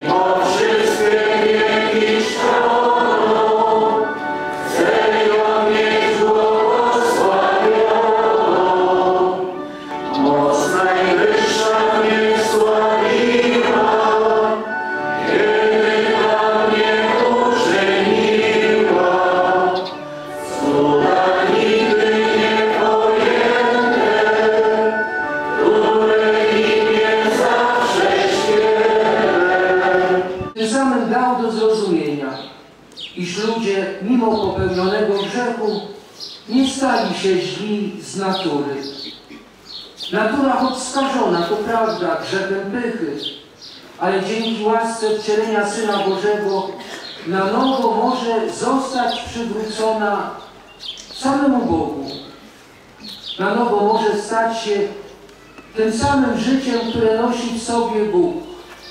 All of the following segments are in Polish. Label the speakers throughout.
Speaker 1: Tym dał do zrozumienia, iż ludzie mimo popełnionego grzechu nie stali się źli z natury. Natura choć skażona, to prawda, grzechem pychy, ale dzięki łasce wcielenia Syna Bożego na nowo może zostać przywrócona samemu Bogu. Na nowo może stać się tym samym życiem, które nosi w sobie Bóg,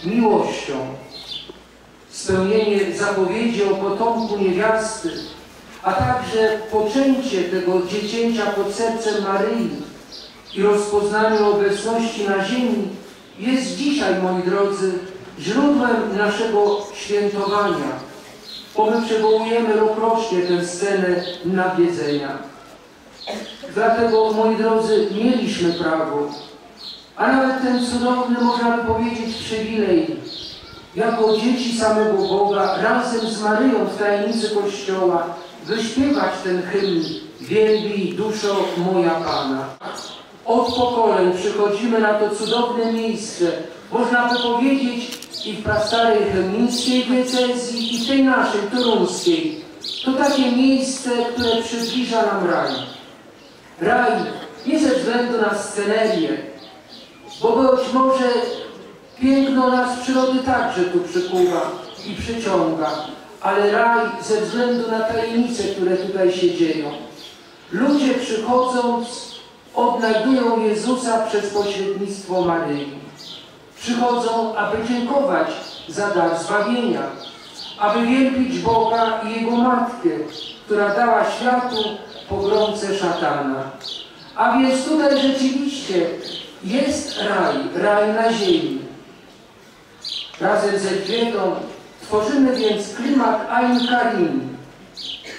Speaker 1: miłością spełnienie zapowiedzi o potomku niewiasty, a także poczęcie tego dziecięcia pod sercem Maryi i rozpoznanie obecności na ziemi jest dzisiaj, moi drodzy, źródłem naszego świętowania, bo my przywołujemy rokrocznie tę scenę nawiedzenia. Dlatego, moi drodzy, mieliśmy prawo, a nawet ten cudowny, można powiedzieć, przywilej, jako dzieci samego Boga, razem z Maryją w tajemnicy Kościoła, wyśpiewać ten hymn Wielbi duszo moja Pana. Od pokoleń przychodzimy na to cudowne miejsce, można by powiedzieć i w prastarej chełmińskiej diecezji i w tej naszej, toruńskiej. To takie miejsce, które przybliża nam raj. Raj nie ze względu na scenerię, bo być może piękno nas przyrody także tu przykuwa i przyciąga, ale raj ze względu na tajemnice, które tutaj się dzieją. Ludzie przychodząc odnajdują Jezusa przez pośrednictwo Maryi. Przychodzą, aby dziękować za dar zbawienia, aby wielbić Boga i Jego Matkę, która dała światu pogromcę szatana. A więc tutaj rzeczywiście jest raj, raj na ziemi. Razem z Elżbietą tworzymy więc klimat Ain Karim,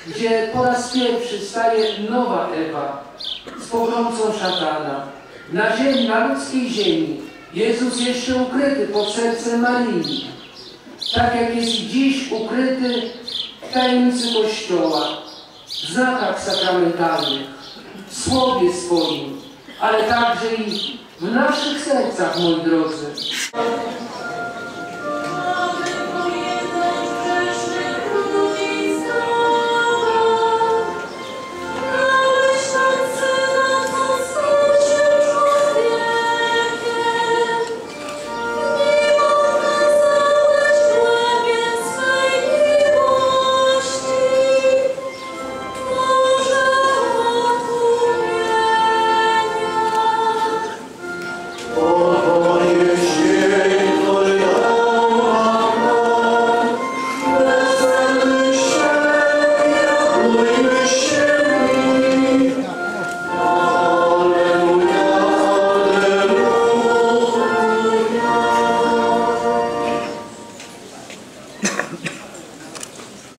Speaker 1: gdzie po raz pierwszy staje nowa Ewa z pogromcą szatana. Na ziemi, na ludzkiej ziemi Jezus jeszcze ukryty pod sercem Marii. Tak jak jest i dziś ukryty w tajemnicy Kościoła, w znakach sakramentalnych, w Słowie swoim, ale także i w naszych sercach, moi drodzy.